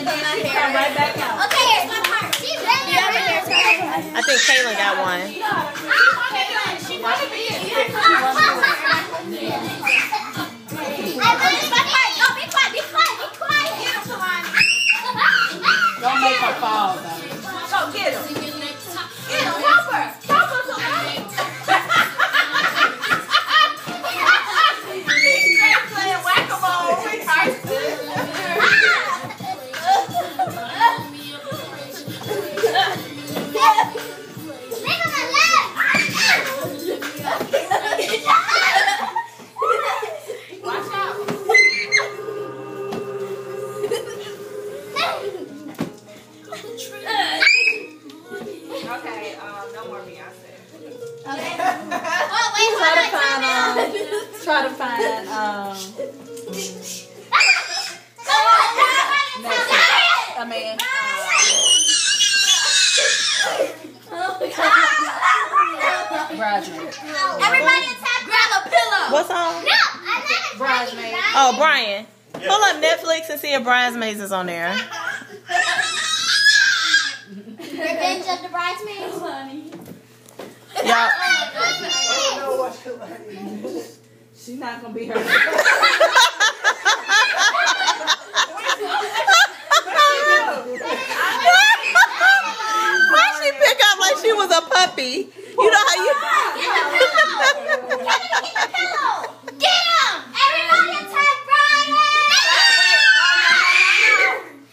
and then I come right back out. Okay, here's my part. She ready. I think Kaylin got one. Okay, um, no more Beyonce. Okay. Oh, wait, Try to find, on, um, time try to find, um, Come on, I mean, uh, bridesmaid. Everybody attack. Grab a pillow. What song? No, I'm Bridesmaid. Oh, Brian. Pull up Netflix and see if Bridesmaids is on there. Revenge of the Bridesmaids. Y'all, She's not gonna be her. why she pick up like she was a puppy? You know how you. Get him! Get him! Everybody tag brother. Now let them get the pillow. Get him. Everybody attack Brian.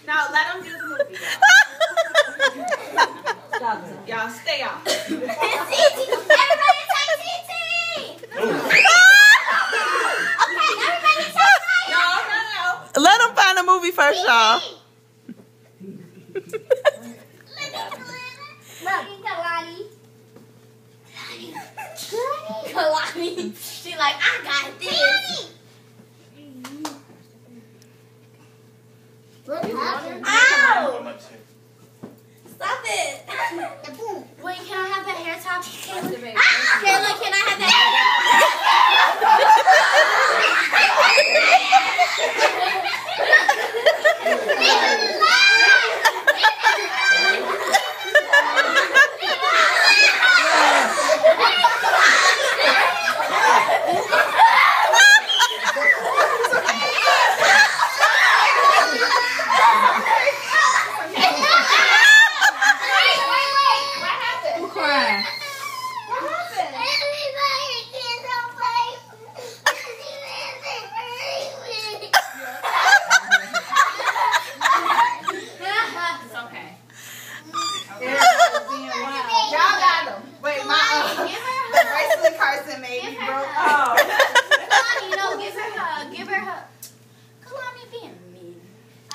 No, let them do the movie. Stop it. Y'all stay off. Everybody attack TT. Okay, everybody attack No, no, no. Let them find a movie first, y'all. Kalani. Kalani. She like, I got this. What happened? Ow! Stop it. Wait, can I have that hair top? Kayla, Kayla can I have that What happened? I'm crying. What happened? It's okay. Everybody's being wild. Y'all. Wait, my uh, Give her the a Carson made Give me her broke. a- Oh. Kalani, no, give her hug. Give her hug. Kalani being mean.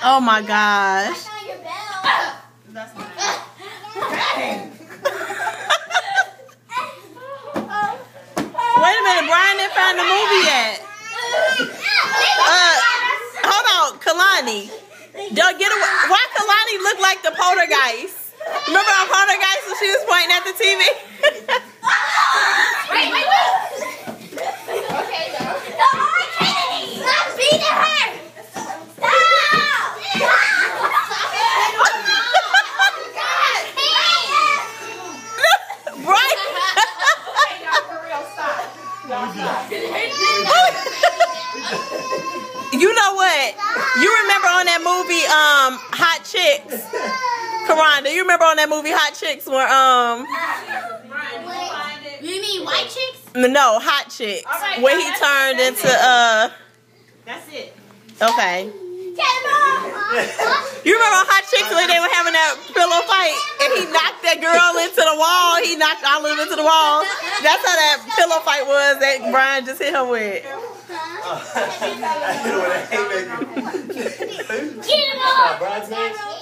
Oh my I gosh. found your bell. That's mine. Wait a minute, Brian didn't find the movie yet. Uh, hold on, Kalani. Don't get away. Why Kalani look like the poltergeist? Remember our poltergeist when she was pointing at the TV? Wait, wait, wait. Okay, though. No, I can't. Stop beating her. Stop. Brian. Hey, y'all, for real, stop. you know what? You remember movie, um, Hot Chicks? Karan, do you remember on that movie Hot Chicks where um you find it. You mean white chicks? no Hot Chicks All right, where now he turned it, into that's uh That's it. okay. You remember on Hot Chicks when they were having that pillow fight and he knocked that girl into the wall? He knocked all of them into the wall. That's how that pillow fight was that Brian just hit her with. Get him off. Bridesmaids?